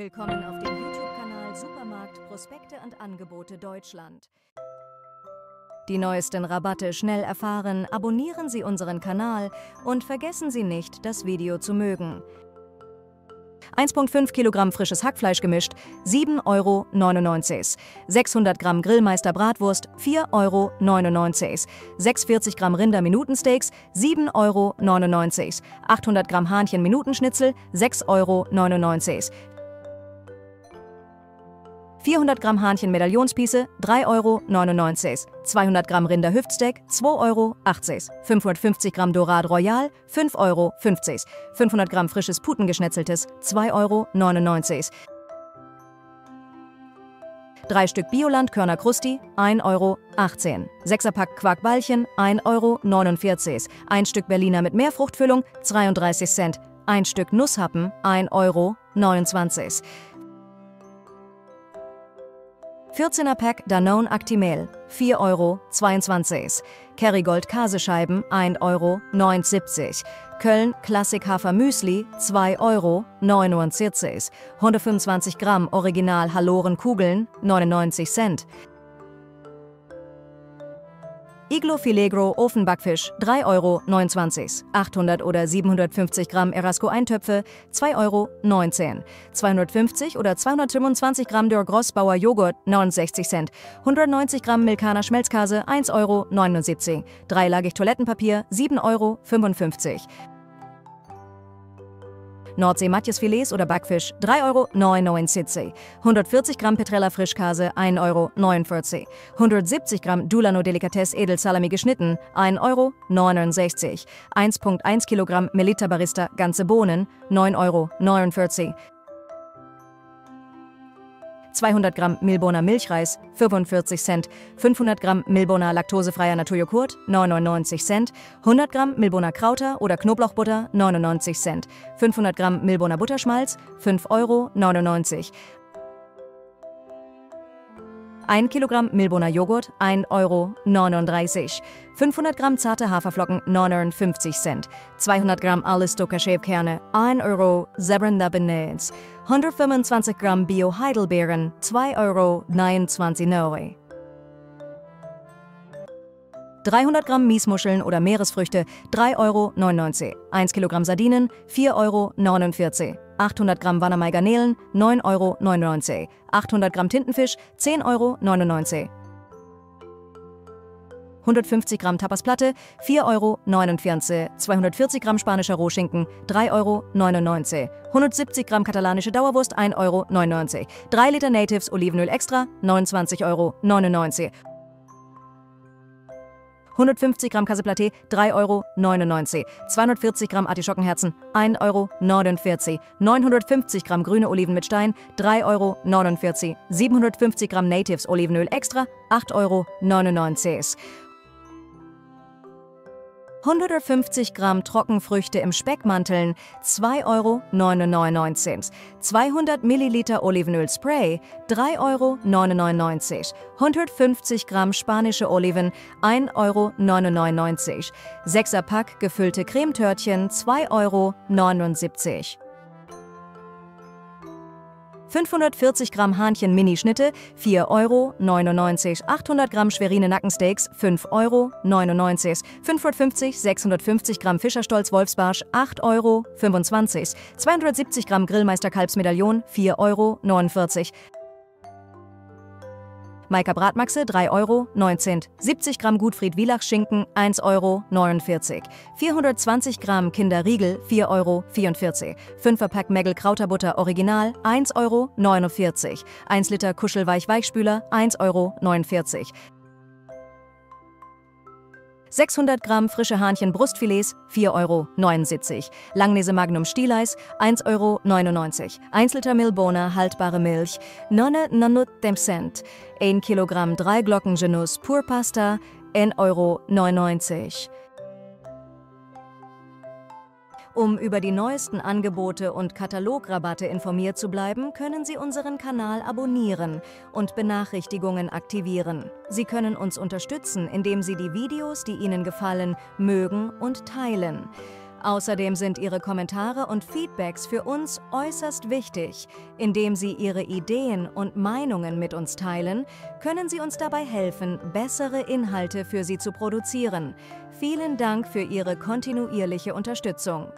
Willkommen auf dem YouTube-Kanal Supermarkt Prospekte und Angebote Deutschland. Die neuesten Rabatte schnell erfahren, abonnieren Sie unseren Kanal und vergessen Sie nicht, das Video zu mögen. 1,5 Kilogramm frisches Hackfleisch gemischt, 7,99 Euro. 600 Gramm Grillmeister Bratwurst, 4,99 Euro. 640 Gramm Rinder Minutensteaks, 7,99 Euro. 800 Gramm Hahnchen Minutenschnitzel, 6,99 Euro. 400 Gramm Hahnchen Medaillonspieße, 3,99 Euro. 200 Gramm Rinder Hüftsteak, 2,80 Euro. 550 Gramm Dorade Royal, 5,50 Euro. 500 Gramm frisches Putengeschnetzeltes, 2,99 Euro. 3 Stück Bioland Körner Krusti, 1,18 Euro. 6er Pack Quarkballchen, 1,49 Euro. 1 Stück Berliner mit Meerfruchtfüllung, 32 Cent. 1 Stück Nusshappen, 1,29 Euro. 14er Pack Danone Actimel, 4,22 Euro. Kerrygold Kasescheiben, 1,79 Euro. Köln Klassik Hafer Müsli, 2,49 Euro. 125 Gramm Original Haloren Kugeln, 99 Cent. Iglo Filegro Ofenbackfisch 3,29 Euro. 800 oder 750 Gramm Erasco Eintöpfe 2,19 Euro. 250 oder 225 Gramm der Grossbauer Joghurt 69 Cent. 190 Gramm Milkaner Schmelzkase 1,79 Euro. Dreilagig Toilettenpapier 7,55 Euro. Nordsee-Matjesfilets oder Backfisch 3,99 Euro. 140 Gramm Petrella Frischkase 1,49 Euro. 170 Gramm Dulano Delikatesse Edelsalami geschnitten 1,69 Euro. 1,1 Kilogramm Melita Barista ganze Bohnen 9,49 Euro. 200 Gramm Milboner Milchreis 45 Cent, 500 Gramm Milboner laktosefreier Naturjoghurt 99 Cent, 100 Gramm Milboner Krauter oder Knoblauchbutter 99 Cent, 500 Gramm Milboner Butterschmalz 5,99 Euro, 1 Kilogramm Milboner Joghurt 1,39 Euro. 500 Gramm zarte Haferflocken 59 Cent. 200 Gramm Alistoka Schäfkerne 1 Euro. 125 Gramm Bio Heidelbeeren 2 Euro. 300 Gramm Miesmuscheln oder Meeresfrüchte 3,99 Euro. 1 Kilogramm Sardinen 4,49 Euro. 800 Gramm Wannermei Garnelen 9,99 Euro. 800 Gramm Tintenfisch 10,99 Euro. 150 Gramm Tapasplatte 4,49 Euro. 240 Gramm spanischer Rohschinken 3,99 Euro. 170 Gramm katalanische Dauerwurst 1,99 Euro. 3 Liter Natives Olivenöl extra 29,99 Euro. 150 Gramm Kasseplaté 3,99 Euro. 240 Gramm Artischockenherzen 1,49 Euro. 950 Gramm grüne Oliven mit Stein 3,49 Euro. 750 Gramm Natives Olivenöl extra 8,99 Euro. 150 Gramm Trockenfrüchte im Speckmanteln 2,99 Euro. 200 Milliliter Olivenöl Spray 3,99 Euro. 150 Gramm spanische Oliven 1,99 Euro. 6er Pack gefüllte Cremetörtchen 2,79 Euro. 540 Gramm Hahnchen-Minischnitte 4,99 Euro. 800 Gramm Schwerine Nackensteaks 5,99 Euro. 550, 650 Gramm Fischerstolz Wolfsbarsch 8,25 Euro. 270 Gramm Grillmeister Kalbsmedaillon 4,49 Euro. Maika Bratmaxe 3 Euro 19. 70 Gramm Gutfried Wielach Schinken 1 Euro 49. 420 Gramm Kinderriegel 4 Euro 44. 5er Pack Megel Krauterbutter Original 1 Euro 49. 1 Liter Kuschelweich Weichspüler 1 Euro 49. 600 Gramm frische Hahnchen Brustfilets 4,79 Euro. Langnese Magnum Stieleis 1,99 Euro. 1 Liter Milboner haltbare Milch 99 Cent. 1 Kilogramm 3 Glocken Genus Purpasta 1,99 Euro. Um über die neuesten Angebote und Katalograbatte informiert zu bleiben, können Sie unseren Kanal abonnieren und Benachrichtigungen aktivieren. Sie können uns unterstützen, indem Sie die Videos, die Ihnen gefallen, mögen und teilen. Außerdem sind Ihre Kommentare und Feedbacks für uns äußerst wichtig. Indem Sie Ihre Ideen und Meinungen mit uns teilen, können Sie uns dabei helfen, bessere Inhalte für Sie zu produzieren. Vielen Dank für Ihre kontinuierliche Unterstützung.